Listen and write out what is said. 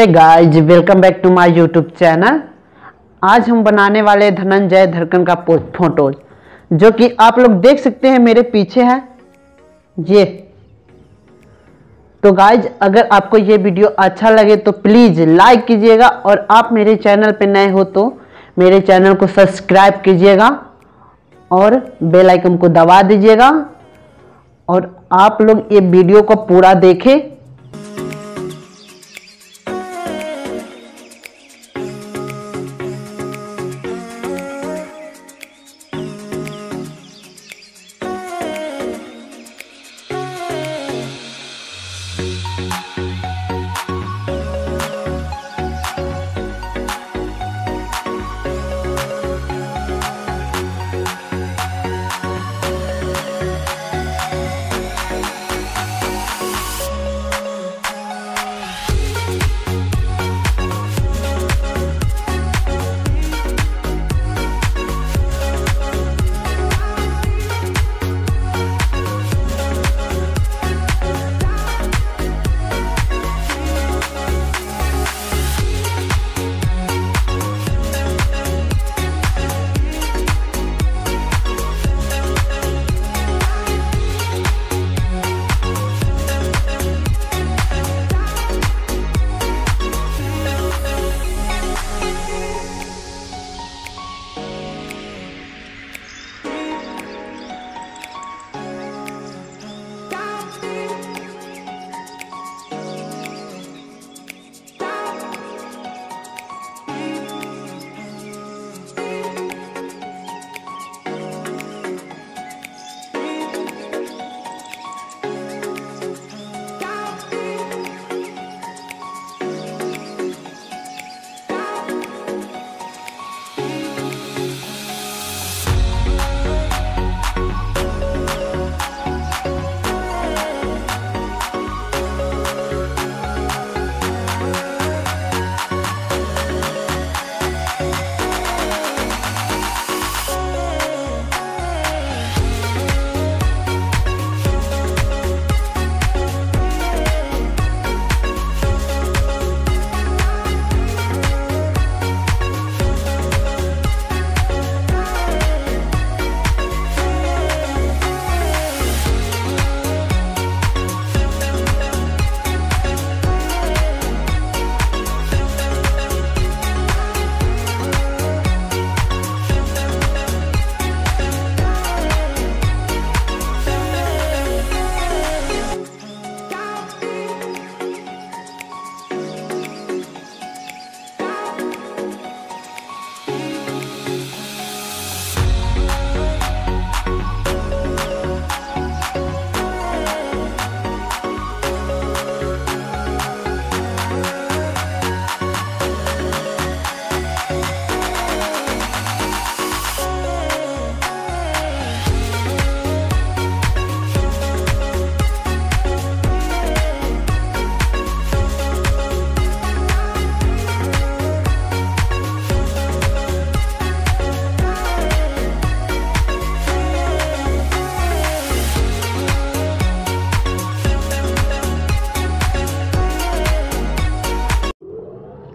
Hey guys welcome back to my YouTube channel आज हम बनाने वाले धनंजय धड़कन का फ़ोटो जो कि आप लोग देख सकते हैं मेरे पीछे है। ये। तो गाइज़ अगर आपको ये वीडियो अच्छा लगे तो प्लीज़ लाइक कीजिएगा और आप मेरे चैनल पे नए हो तो मेरे चैनल को सब्सक्राइब कीजिएगा और बेल आइकन को दबा दीजिएगा और आप लोग ये वीडियो को पूरा देखें।